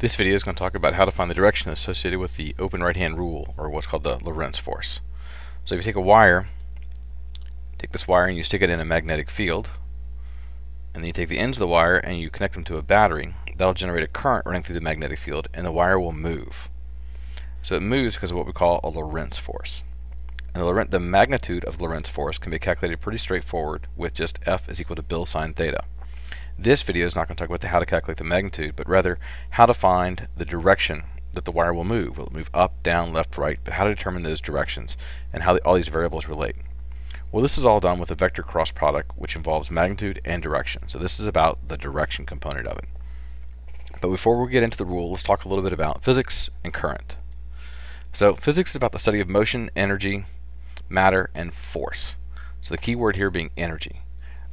This video is going to talk about how to find the direction associated with the open right hand rule, or what's called the Lorentz force. So if you take a wire, take this wire and you stick it in a magnetic field, and then you take the ends of the wire and you connect them to a battery, that'll generate a current running through the magnetic field, and the wire will move. So it moves because of what we call a Lorentz force. And the, the magnitude of Lorentz force can be calculated pretty straightforward with just F is equal to Bill sine theta. This video is not going to talk about the, how to calculate the magnitude, but rather how to find the direction that the wire will move. Will it move up, down, left, right, but how to determine those directions and how the, all these variables relate. Well, this is all done with a vector cross product, which involves magnitude and direction. So this is about the direction component of it. But before we get into the rule, let's talk a little bit about physics and current. So physics is about the study of motion, energy, matter, and force. So the key word here being energy.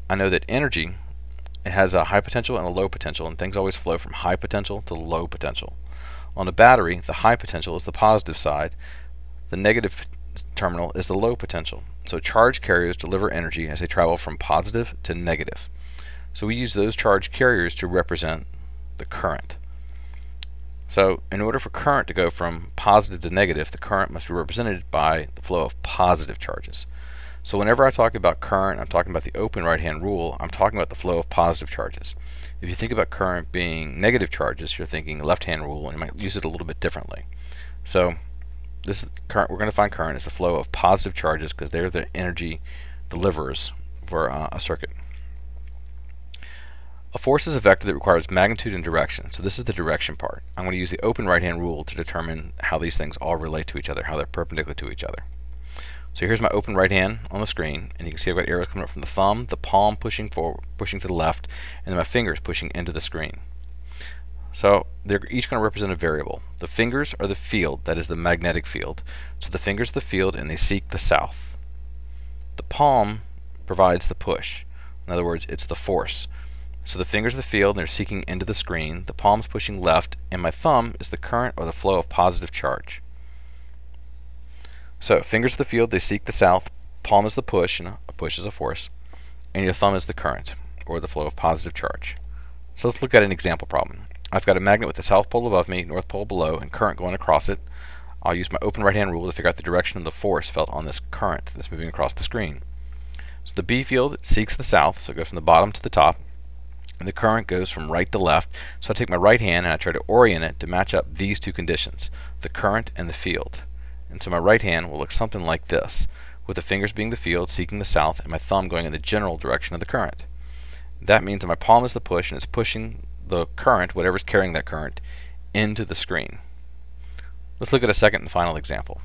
I know that energy it has a high potential and a low potential, and things always flow from high potential to low potential. On a battery, the high potential is the positive side, the negative terminal is the low potential. So charge carriers deliver energy as they travel from positive to negative. So we use those charge carriers to represent the current. So in order for current to go from positive to negative, the current must be represented by the flow of positive charges. So whenever I talk about current, I'm talking about the open right-hand rule, I'm talking about the flow of positive charges. If you think about current being negative charges, you're thinking left-hand rule, and you might use it a little bit differently. So this current, we're going to find current as the flow of positive charges because they're the energy deliverers for uh, a circuit. A force is a vector that requires magnitude and direction. So this is the direction part. I'm going to use the open right-hand rule to determine how these things all relate to each other, how they're perpendicular to each other. So here's my open right hand on the screen, and you can see I've got arrows coming up from the thumb, the palm pushing forward, pushing to the left, and then my fingers pushing into the screen. So they're each going to represent a variable. The fingers are the field, that is the magnetic field. So the fingers are the field and they seek the south. The palm provides the push. In other words, it's the force. So the fingers the field and they're seeking into the screen. The palm's pushing left and my thumb is the current or the flow of positive charge. So fingers of the field, they seek the south. Palm is the push, and a push is a force. And your thumb is the current, or the flow of positive charge. So let's look at an example problem. I've got a magnet with the south pole above me, north pole below, and current going across it. I'll use my open right-hand rule to figure out the direction of the force felt on this current that's moving across the screen. So the B field seeks the south, so it goes from the bottom to the top. And the current goes from right to left. So I take my right hand and I try to orient it to match up these two conditions, the current and the field. And so my right hand will look something like this, with the fingers being the field, seeking the south, and my thumb going in the general direction of the current. That means that my palm is the push, and it's pushing the current, whatever's carrying that current, into the screen. Let's look at a second and final example.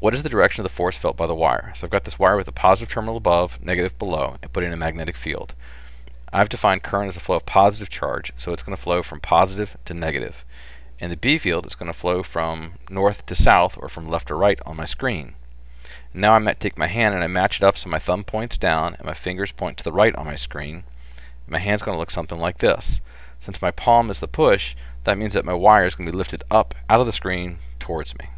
What is the direction of the force felt by the wire? So I've got this wire with a positive terminal above, negative below, and put in a magnetic field. I've defined current as a flow of positive charge, so it's going to flow from positive to negative. In the B field, it's going to flow from north to south or from left to right on my screen. Now I might take my hand and I match it up so my thumb points down and my fingers point to the right on my screen. My hand's going to look something like this. Since my palm is the push, that means that my wire is going to be lifted up out of the screen towards me.